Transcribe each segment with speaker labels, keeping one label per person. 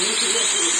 Speaker 1: Bunu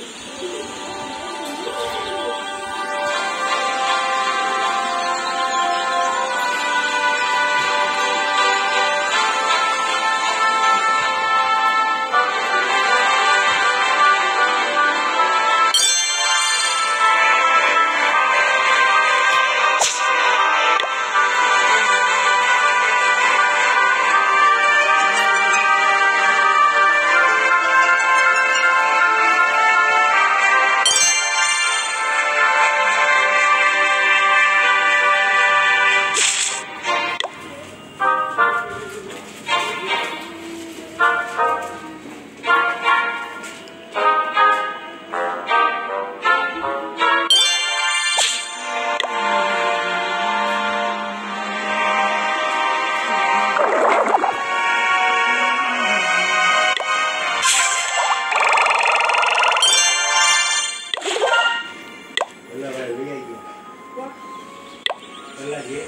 Speaker 1: lagi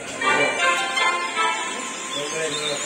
Speaker 1: Oke, ini